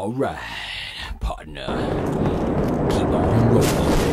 Alright, partner. Keep on rolling.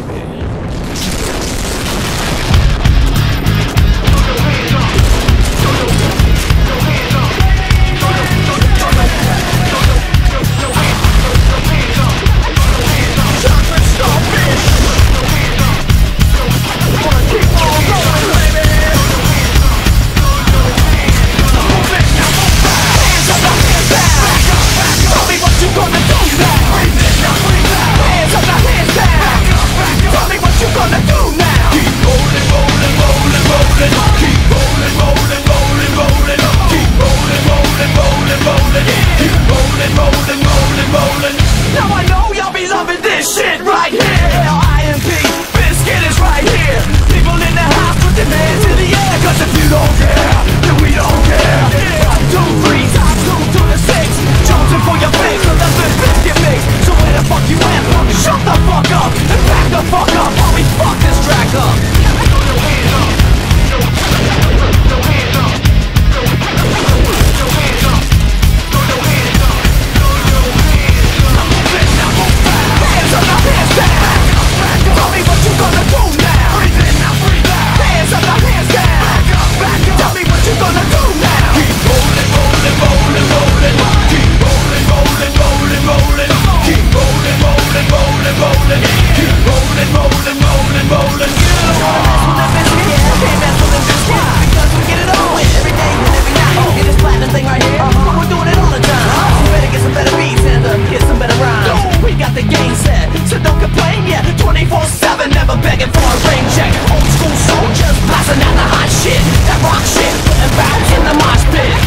shit, that rock shit, putting back in the mosh pit.